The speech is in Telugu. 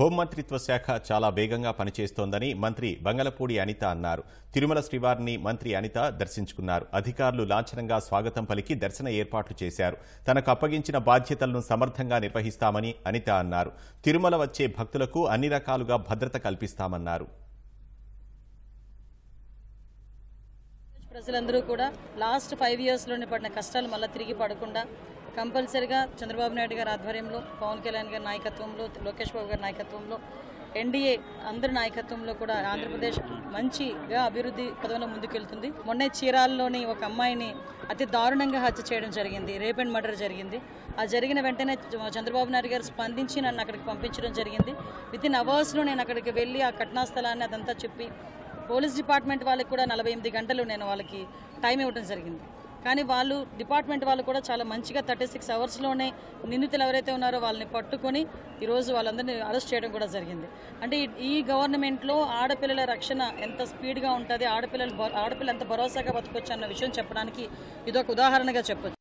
హోంమంత్రిత్వ శాఖ చాలా వేగంగా పనిచేస్తోందని మంత్రి బంగలపూడి అనిత అన్నారు. తిరుమల శ్రీవారిని మంత్రి అనిత దర్శించుకున్నారు. అధికారులు లాంఛనంగా స్వాగతం పలికి దర్శన ఏర్పాట్లు చేశారు. తనకు అప్పగించిన బాధ్యతలను సమర్థంగా నిర్వహిస్తామని అనిత అన్నారు. తిరుమల వచ్చే భక్తులకు అన్ని రకాలుగా భద్రత కల్పిస్తామన్నారు. ప్రజలందరూ కూడా లాస్ట్ ఫైవ్ ఇయర్స్లోనే పడిన కష్టాలు మళ్ళీ తిరిగి పడకుండా కంపల్సరిగా చంద్రబాబు నాయుడు గారి ఆధ్వర్యంలో పవన్ కళ్యాణ్ గారి నాయకత్వంలో లోకేష్ బాబు గారి నాయకత్వంలో ఎన్డీఏ అందరి నాయకత్వంలో కూడా ఆంధ్రప్రదేశ్ మంచిగా అభివృద్ధి పదంలో ముందుకెళ్తుంది. మొన్నే చీరాల్లోని ఒక అమ్మాయిని అతి దారుణంగా హత్య చేయడం జరిగింది. రేప్ అండ్ మర్డర్ జరిగింది. ఆ జరిగిన వెంటనే చంద్రబాబు నాయుడు గారు స్పందించి నన్ను అక్కడికి పంపించడం జరిగింది. విత్ ఇన్ అవర్స్లో నేను అక్కడికి వెళ్ళి ఆ ఘటనా స్థలాన్ని అదంతా చెప్పి పోలీస్ డిపార్ట్మెంట్ వాళ్ళకి కూడా నలభై ఎనిమిది గంటలు నేను వాళ్ళకి టైం ఇవ్వడం జరిగింది. కానీ వాళ్ళు డిపార్ట్మెంట్ వాళ్ళు కూడా చాలా మంచిగా థర్టీ సిక్స్ అవర్స్లోనే నిందితులు ఎవరైతే ఉన్నారో వాళ్ళని పట్టుకొని ఈరోజు వాళ్ళందరినీ అరెస్ట్ చేయడం కూడా జరిగింది. అంటే ఈ- గవర్నమెంట్లో ఆడపిల్లల రక్షణ ఎంత స్పీడ్గా ఉంటుంది ఆడపిల్లలు ఆడపిల్ల ఎంత భరోసాగా బతకొచ్చు అన్న విషయం చెప్పడానికి ఇదొక ఉదాహరణగా చెప్పొచ్చు.